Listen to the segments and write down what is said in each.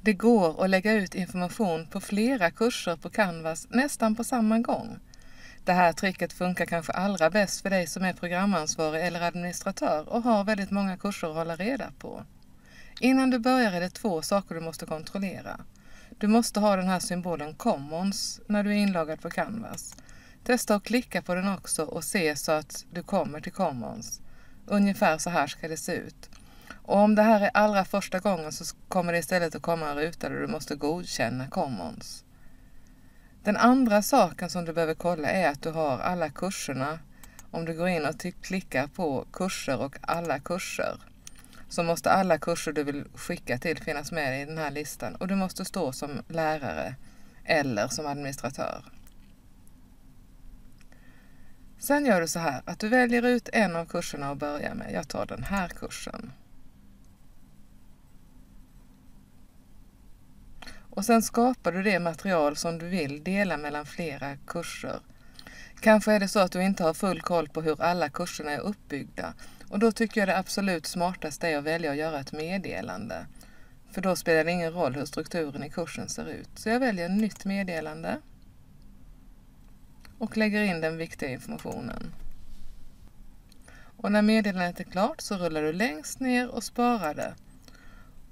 Det går att lägga ut information på flera kurser på Canvas nästan på samma gång. Det här tricket funkar kanske allra bäst för dig som är programansvarig eller administratör och har väldigt många kurser att hålla reda på. Innan du börjar är det två saker du måste kontrollera. Du måste ha den här symbolen Commons när du är inloggad på Canvas. Testa att klicka på den också och se så att du kommer till Commons. Ungefär så här ska det se ut. Och om det här är allra första gången så kommer det istället att komma en ruta där du måste godkänna Commons. Den andra saken som du behöver kolla är att du har alla kurserna. Om du går in och klickar på kurser och alla kurser så måste alla kurser du vill skicka till finnas med i den här listan och du måste stå som lärare eller som administratör. Sen gör du så här att du väljer ut en av kurserna att börja med. Jag tar den här kursen. Och sen skapar du det material som du vill dela mellan flera kurser. Kanske är det så att du inte har full koll på hur alla kurserna är uppbyggda och då tycker jag det absolut smartaste är att välja att göra ett meddelande. För då spelar det ingen roll hur strukturen i kursen ser ut. Så jag väljer nytt meddelande och lägger in den viktiga informationen. Och när meddelandet är klart så rullar du längst ner och sparar det.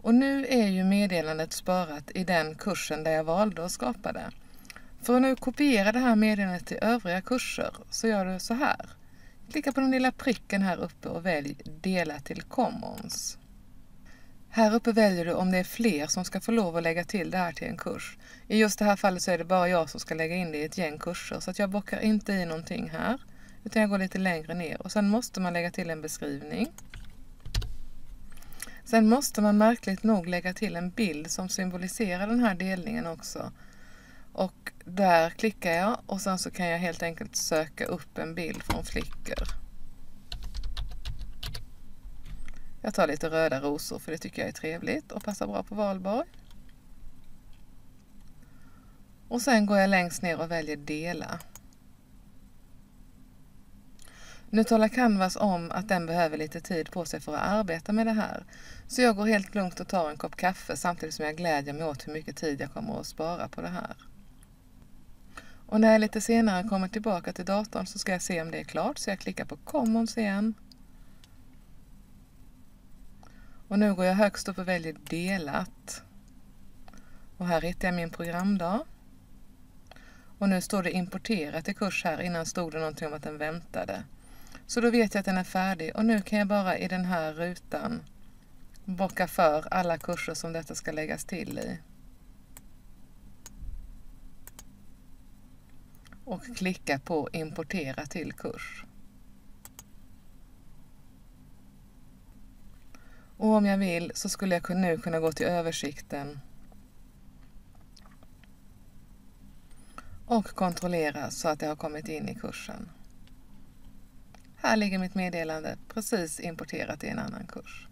Och nu är ju meddelandet sparat i den kursen där jag valde att skapa det. För att nu kopiera det här meddelandet till övriga kurser så gör du så här. Klicka på den lilla pricken här uppe och välj Dela till Commons. Här uppe väljer du om det är fler som ska få lov att lägga till det här till en kurs. I just det här fallet så är det bara jag som ska lägga in det i ett gäng kurser så att jag bockar inte i någonting här utan jag går lite längre ner och sen måste man lägga till en beskrivning. Sen måste man märkligt nog lägga till en bild som symboliserar den här delningen också. Och där klickar jag och sen så kan jag helt enkelt söka upp en bild från Flickr. Jag tar lite röda rosor för det tycker jag är trevligt och passar bra på valborg. Och sen går jag längst ner och väljer dela. Nu talar Canvas om att den behöver lite tid på sig för att arbeta med det här. Så jag går helt lugnt och tar en kopp kaffe samtidigt som jag glädjer mig åt hur mycket tid jag kommer att spara på det här. Och när jag lite senare kommer tillbaka till datorn så ska jag se om det är klart så jag klickar på Commons igen. Och nu går jag högst upp och väljer delat. Och här hittar jag min programdag. Och nu står det importerat i kurs här. Innan stod det någonting om att den väntade. Så då vet jag att den är färdig och nu kan jag bara i den här rutan bocka för alla kurser som detta ska läggas till i. Och klicka på importera till kurs. Och om jag vill så skulle jag nu kunna gå till översikten och kontrollera så att det har kommit in i kursen. Här ligger mitt meddelande precis importerat i en annan kurs.